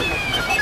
Oh, my God.